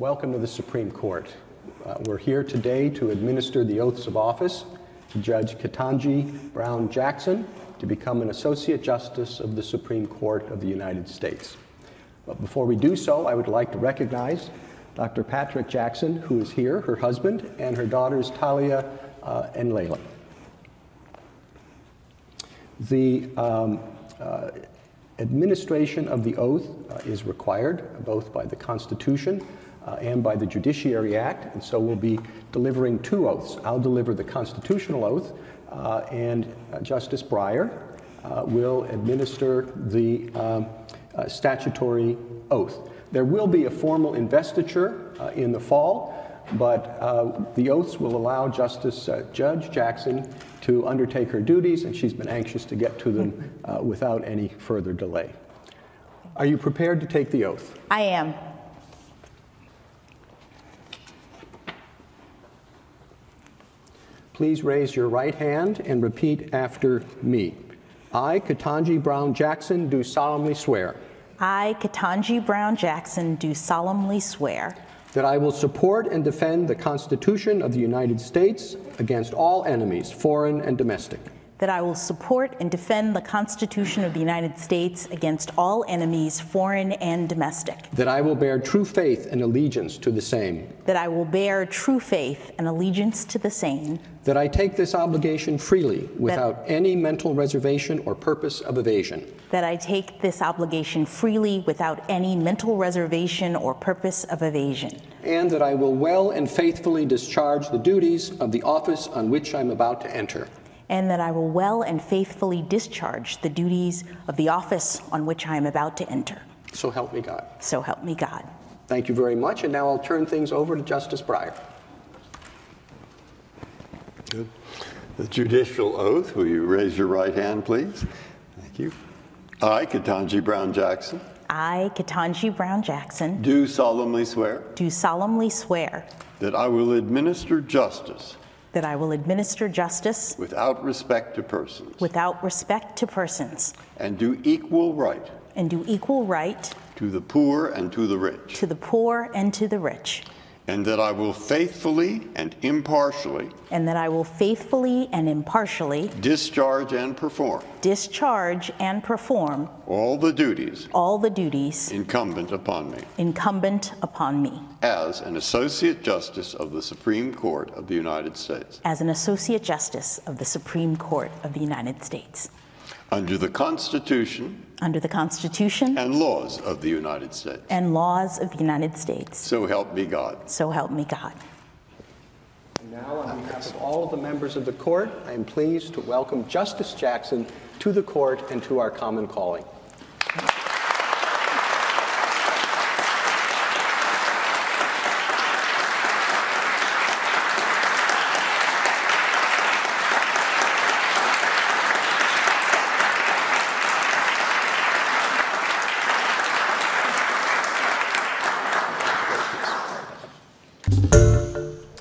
welcome to the Supreme Court. Uh, we're here today to administer the oaths of office to Judge Ketanji Brown Jackson to become an Associate Justice of the Supreme Court of the United States. But before we do so, I would like to recognize Dr. Patrick Jackson, who is here, her husband, and her daughters Talia uh, and Leila. The um, uh, administration of the oath uh, is required both by the Constitution uh, and by the Judiciary Act, and so we'll be delivering two oaths. I'll deliver the constitutional oath, uh, and uh, Justice Breyer uh, will administer the um, uh, statutory oath. There will be a formal investiture in the fall, but the oaths will allow Justice Judge Jackson to undertake her duties, and she's been anxious to get to them without any further delay. Are you prepared to take the oath? I am. Please raise your right hand and repeat after me. I, Ketanji Brown Jackson, do solemnly swear I, Ketanji Brown Jackson, do solemnly swear that I will support and defend the Constitution of the United States against all enemies, foreign and domestic, that I will support and defend the Constitution of the United States against all enemies, foreign and domestic, that I will bear true faith and allegiance to the same, that I will bear true faith and allegiance to the same, that I take this obligation freely without any mental reservation or purpose of evasion, that I take this obligation freely without any mental reservation or purpose of evasion, and that I will well and faithfully discharge the duties of the office on which I'm about to enter. And that I will well and faithfully discharge the duties of the office on which I am about to enter. So help me God. So help me God. Thank you very much, and now I'll turn things over to Justice Breyer. Good. The judicial oath, will you raise your right hand, please? Thank you. I, Ketanji Brown Jackson, I, Ketanji Brown Jackson, do solemnly swear do solemnly swear that I will administer justice that I will administer justice without respect to persons. without respect to persons. And do equal right. And do equal right to the poor and to the rich, to the poor and to the rich, and that I will faithfully and impartially and that I will faithfully and impartially discharge and perform discharge and perform all the duties all the duties incumbent upon me incumbent upon me as an Associate Justice of the Supreme Court of the United States, as an Associate Justice of the Supreme Court of the United States, under the Constitution under the Constitution and laws of the United States. and laws of the United States. So help me God. So help me God. And now, on behalf of all of the members of the court, I am pleased to welcome Justice Jackson to the court and to our common calling.